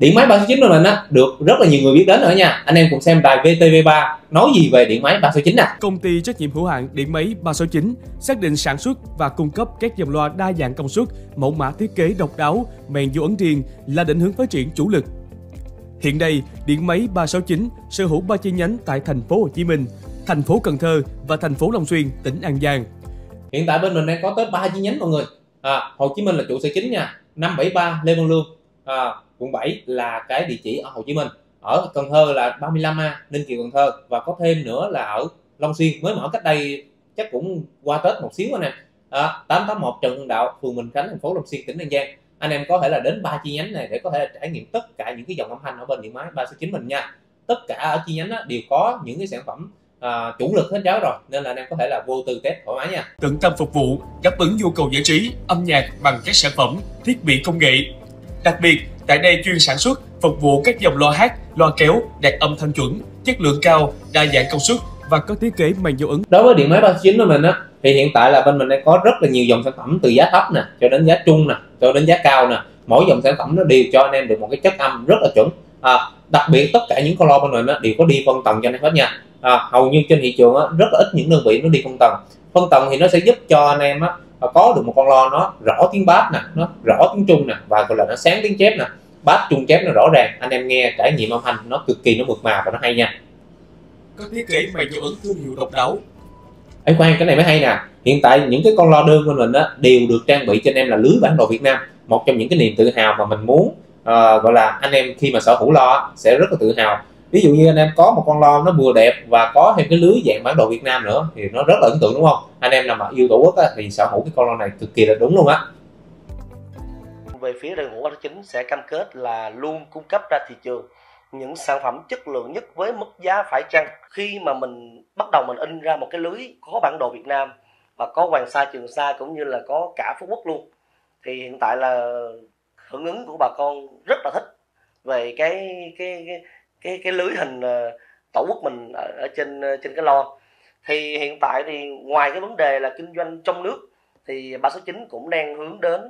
Điện máy 369 của mình á được rất là nhiều người biết đến nữa nha. Anh em cùng xem đài VTV3 nói gì về điện máy 369 nè. Công ty trách nhiệm hữu hạn điện máy 369 xác định sản xuất và cung cấp các dòng loa đa dạng công suất, mẫu mã thiết kế độc đáo, mèn dấu ấn riêng là định hướng phát triển chủ lực. Hiện nay, điện máy 369 sở hữu 3 chi nhánh tại thành phố Hồ Chí Minh, thành phố Cần Thơ và thành phố Long Xuyên, tỉnh An Giang. Hiện tại bên mình đang có tới 3 chi nhánh mọi người. À, Hồ Chí Minh là trụ sở chính nha, 573 Lê Văn Lương, à, quận 7 là cái địa chỉ ở Hồ Chí Minh. Ở Cần Thơ là 35A Ninh Kiều Cần Thơ. Và có thêm nữa là ở Long Xuyên. Mới mở cách đây chắc cũng qua Tết một xíu anh em à, 881 Trần Hưng Đạo phường Bình Khánh thành phố Long Xuyên tỉnh An Giang. Anh em có thể là đến ba chi nhánh này để có thể trải nghiệm tất cả những cái dòng âm thanh ở bên điện máy 369 mình nha. Tất cả ở chi nhánh đó đều có những cái sản phẩm à, chủ lực hết cháu rồi. Nên là anh em có thể là vô tư test thoải mái nha. Tận tâm phục vụ đáp ứng nhu cầu giải trí âm nhạc bằng các sản phẩm thiết bị công nghệ đặc biệt Tại đây chuyên sản xuất, phục vụ các dòng loa hát, loa kéo đạt âm thanh chuẩn, chất lượng cao, đa dạng công suất và có thiết kế màn dấu ấn. Đối với điện máy 39 của mình á thì hiện tại là bên mình đang có rất là nhiều dòng sản phẩm từ giá thấp nè cho đến giá trung nè cho đến giá cao nè. Mỗi dòng sản phẩm nó đều cho anh em được một cái chất âm rất là chuẩn. À, đặc biệt tất cả những con bên mình á đều có đi phân tầng cho anh em hết nha. À, hầu như trên thị trường á rất là ít những đơn vị nó đi phân tầng. Phân tầng thì nó sẽ giúp cho anh em á có được một con loa nó rõ tiếng bass nè nó rõ tiếng trung nè và gọi là nó sáng tiếng chép nè. Bass trung chép nó rõ ràng. Anh em nghe trải nghiệm âm thanh nó cực kỳ nó mượt mà và nó hay nha. Có thiết kế màn dấu ấn thương hiệu độc đáo ấy khoan cái này mới hay nè. Hiện tại những cái con lo đơn của mình đó đều được trang bị cho anh em là lưới bản đồ Việt Nam. Một trong những cái niềm tự hào mà mình muốn uh, gọi là anh em khi mà sở hữu lo sẽ rất là tự hào ví dụ như anh em có một con lo nó vừa đẹp và có thêm cái lưới dạng bản đồ Việt Nam nữa thì nó rất là ấn tượng đúng không? Anh em nào mà yêu tổ quốc á, thì sở hữu cái con lo này cực kỳ là đúng luôn á. Về phía đội ngũ ba chính sẽ cam kết là luôn cung cấp ra thị trường những sản phẩm chất lượng nhất với mức giá phải chăng? Khi mà mình bắt đầu mình in ra một cái lưới có bản đồ Việt Nam và có Hoàng Sa Trường Sa cũng như là có cả Phú Quốc luôn thì hiện tại là hưởng ứng của bà con rất là thích về cái cái cái cái, cái lưới hình ờ, tổ quốc mình ở, ở trên ờ, trên cái lo thì hiện tại thì ngoài cái vấn đề là kinh doanh trong nước thì ba số chín cũng đang hướng đến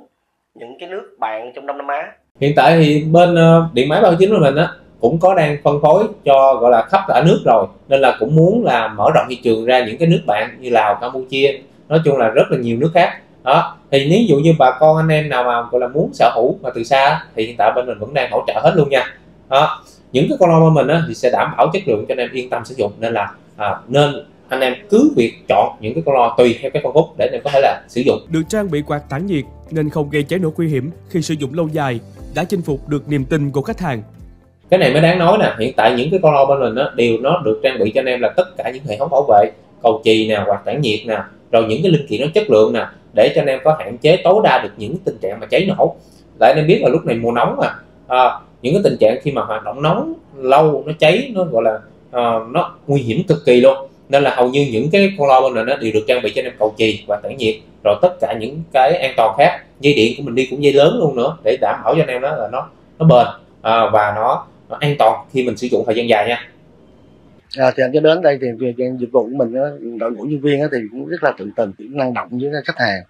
những cái nước bạn trong Đông Nam Á. Hiện tại thì bên ờ, điện máy 39 của mình á cũng có đang phân phối cho gọi là khắp cả nước rồi. Nên là cũng muốn là mở rộng thị trường ra những cái nước bạn như Lào Campuchia nói chung là rất là nhiều nước khác. Đó thì nếu dụ như bà con anh em nào mà gọi là muốn sở hữu mà từ xa thì hiện tại bên mình vẫn đang hỗ trợ hết luôn nha. Đó những cái con lo mình á, thì sẽ đảm bảo chất lượng cho anh em yên tâm sử dụng. Nên là à, nên anh em cứ việc chọn những cái con lo tùy theo cái phân khúc để anh em có thể là sử dụng. Được trang bị quạt tản nhiệt nên không gây cháy nổ nguy hiểm khi sử dụng lâu dài đã chinh phục được niềm tin của khách hàng. Cái này mới đáng nói nè hiện tại những cái con lo bên mình đó, đều nó được trang bị cho anh em là tất cả những hệ thống bảo vệ cầu chì nè quạt tản nhiệt nè rồi những cái linh kiện nó chất lượng nè để cho anh em có hạn chế tối đa được những tình trạng mà cháy nổ. Tại anh em biết là lúc này mùa nóng mà à, những cái tình trạng khi mà hoạt động nóng lâu nó cháy nó gọi là uh, nó nguy hiểm cực kỳ luôn. Nên là hầu như những cái con lo bên này nó đều được trang bị cho anh em cầu chì và tản nhiệt rồi tất cả những cái an toàn khác. Dây điện của mình đi cũng dây lớn luôn nữa để đảm bảo cho anh em đó là nó nó bền uh, và nó, nó an toàn khi mình sử dụng thời gian dài nha. À, thì anh cho đến đây thì về dịch vụ của mình đội ngũ nhân viên thì cũng rất là tự tình năng động với khách hàng.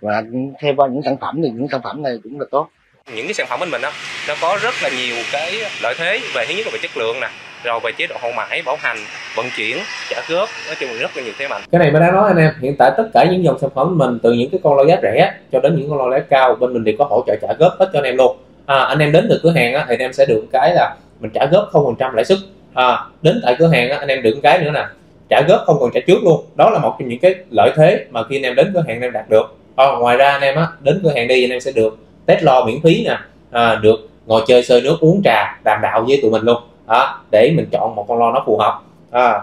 Và theo qua những sản phẩm thì những sản phẩm này cũng là tốt những cái sản phẩm bên mình đó nó có rất là nhiều cái lợi thế về thứ nhất là về chất lượng nè rồi về chế độ hậu mãi bảo hành vận chuyển trả góp nói chung là rất là nhiều thế mạnh. Cái này mới đang nói anh em hiện tại tất cả những dòng sản phẩm mình từ những cái con lo giá rẻ cho đến những con lo giá cao bên mình đều có hỗ trợ trả góp hết cho anh em luôn. À, anh em đến từ cửa hàng á, thì anh em sẽ được cái là mình trả góp không phần trăm lãi suất. À, đến tại cửa hàng á, anh em được cái nữa nè trả góp không còn trả trước luôn. Đó là một trong những cái lợi thế mà khi anh em đến cửa hàng anh em đạt được. À, ngoài ra anh em á đến cửa hàng đi anh em sẽ được test lo miễn phí nè à, được ngồi chơi sơi nước uống trà đàm đạo với tụi mình luôn đó, để mình chọn một con lo nó phù hợp à.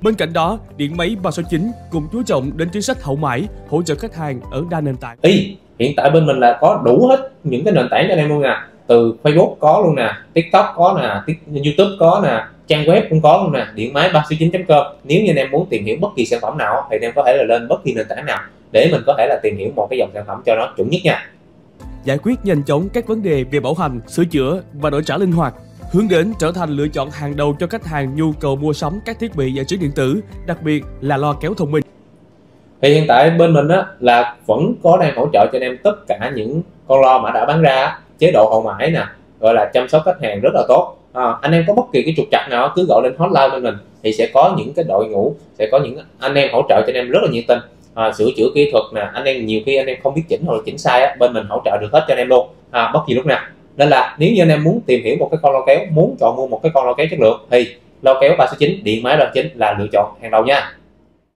Bên cạnh đó, điện máy 369 cũng chú trọng đến chính sách hậu mãi, hỗ trợ khách hàng ở đa nền tảng. Ý, hiện tại bên mình là có đủ hết những cái nền tảng cho anh em luôn nè. Từ Facebook có luôn nè, TikTok có nè, YouTube có nè, trang web cũng có luôn nè, điện máy 369.com. Nếu như anh em muốn tìm hiểu bất kỳ sản phẩm nào thì anh em có thể là lên bất kỳ nền tảng nào để mình có thể là tìm hiểu một cái dòng sản phẩm cho nó chuẩn nhất nha giải quyết nhanh chóng các vấn đề về bảo hành, sửa chữa và đổi trả linh hoạt, hướng đến trở thành lựa chọn hàng đầu cho khách hàng nhu cầu mua sắm các thiết bị giải trí điện tử, đặc biệt là loa kéo thông minh. Thì hiện tại bên mình á là vẫn có đang hỗ trợ cho anh em tất cả những con lo mà đã bán ra, chế độ hậu mãi nè, gọi là chăm sóc khách hàng rất là tốt à, anh em có bất kỳ cái trục trặc nào cứ gọi lên hotline bên mình thì sẽ có những cái đội ngũ sẽ có những anh em hỗ trợ cho anh em rất là nhiệt tình à, sửa chữa kỹ thuật nè anh em nhiều khi anh em không biết chỉnh hoặc là chỉnh sai á, bên mình hỗ trợ được hết cho anh em luôn. À, bất kỳ lúc nào. Nên là nếu như anh em muốn tìm hiểu một cái con lo kéo muốn chọn mua một cái con lo kéo chất lượng thì lo kéo 369 điện máy loa chính là lựa chọn hàng đầu nha.